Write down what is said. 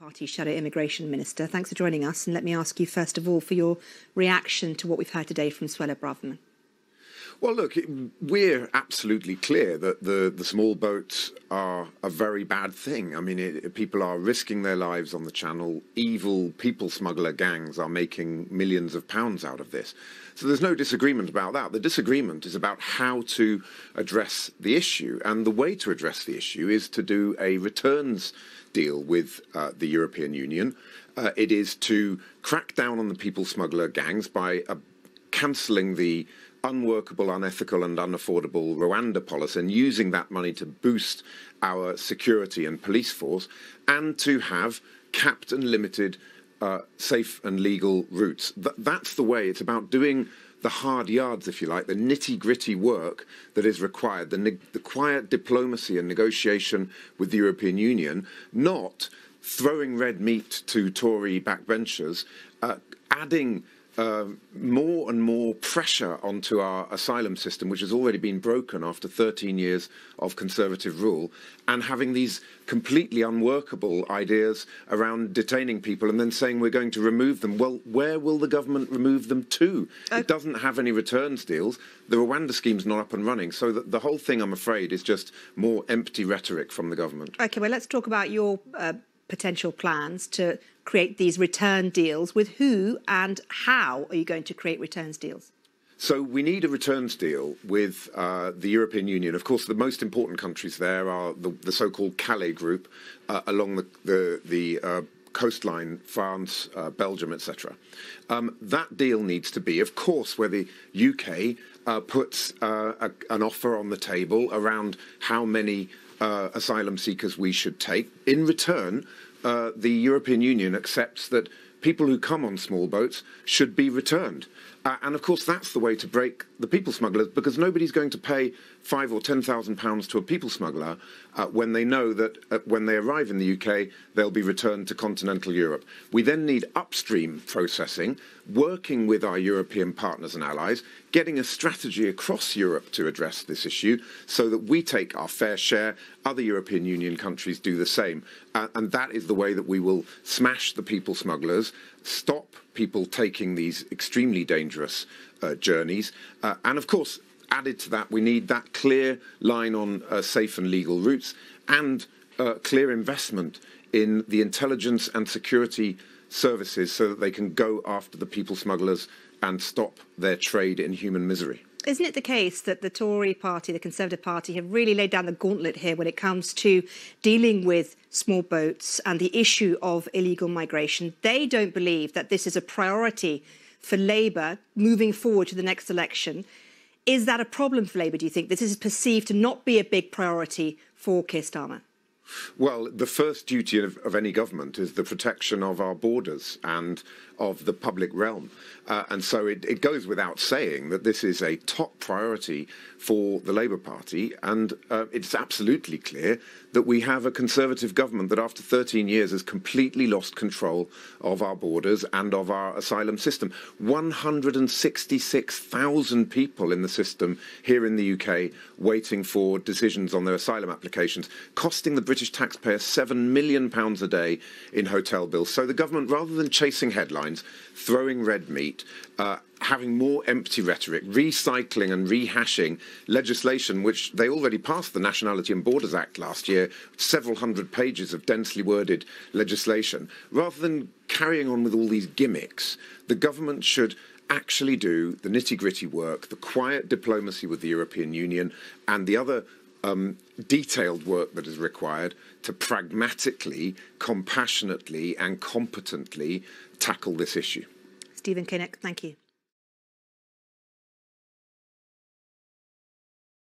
Party Shadow Immigration Minister. Thanks for joining us. And let me ask you, first of all, for your reaction to what we've heard today from Suella Braverman. Well, look, we're absolutely clear that the, the small boats are a very bad thing. I mean, it, people are risking their lives on the channel. Evil people smuggler gangs are making millions of pounds out of this. So there's no disagreement about that. The disagreement is about how to address the issue. And the way to address the issue is to do a returns deal with uh, the European Union. Uh, it is to crack down on the people smuggler gangs by uh, cancelling the unworkable, unethical, and unaffordable Rwanda policy and using that money to boost our security and police force, and to have capped and limited uh, safe and legal routes. Th that's the way. It's about doing the hard yards, if you like, the nitty gritty work that is required, the, the quiet diplomacy and negotiation with the European Union, not throwing red meat to Tory backbenchers, uh, adding uh, more and more pressure onto our asylum system, which has already been broken after 13 years of Conservative rule, and having these completely unworkable ideas around detaining people and then saying we're going to remove them. Well, where will the government remove them to? Okay. It doesn't have any returns deals. The Rwanda scheme's not up and running. So the, the, whole thing, I'm afraid, is just more empty rhetoric from the government. OK, well, let's talk about your uh, potential plans to create these return deals. With who and how are you going to create returns deals? So we need a returns deal with uh, the European Union. Of course, the most important countries there are the, the so-called Calais Group uh, along the the, the uh, coastline, France, uh, Belgium, etc. Um, that deal needs to be, of course, where the UK uh, puts uh, a, an offer on the table around how many uh, asylum seekers we should take. In return, uh, the European Union accepts that people who come on small boats should be returned. Uh, and of course, that's the way to break the people smugglers because nobody's going to pay five or ten thousand pounds to a people smuggler uh, when they know that uh, when they arrive in the UK, they'll be returned to continental Europe. We then need upstream processing, working with our European partners and allies, getting a strategy across Europe to address this issue so that we take our fair share, other European Union countries do the same. Uh, and that is the way that we will smash the people smugglers, stop people taking these extremely dangerous uh, journeys. Uh, and of course, added to that, we need that clear line on uh, safe and legal routes and uh, clear investment in the intelligence and security services so that they can go after the people smugglers and stop their trade in human misery. Isn't it the case that the Tory party, the Conservative Party, have really laid down the gauntlet here when it comes to dealing with small boats and the issue of illegal migration? They don't believe that this is a priority for Labour moving forward to the next election. Is that a problem for Labour, do you think? This is perceived to not be a big priority for Keir Starmer. Well, the first duty of, of, any government is the protection of our borders and of the public realm. Uh, and so it, it, goes without saying that this is a top priority for the Labour Party. And uh, it's absolutely clear that we have a Conservative government that after 13 years has completely lost control of our borders and of our asylum system. 166,000 people in the system here in the UK waiting for decisions on their asylum applications, costing the British taxpayer £7 million a day in hotel bills. So the government, rather than chasing headlines, headlines, throwing red meat, uh, having more empty rhetoric, recycling and rehashing legislation which they already passed the Nationality and Borders Act last year, several hundred pages of densely worded legislation. Rather than carrying on with all these gimmicks, the government should actually do the nitty gritty work, the quiet diplomacy with the European Union, and the other um, detailed work that is required to pragmatically, compassionately, and competently tackle this issue. Stephen Kinnock, thank you.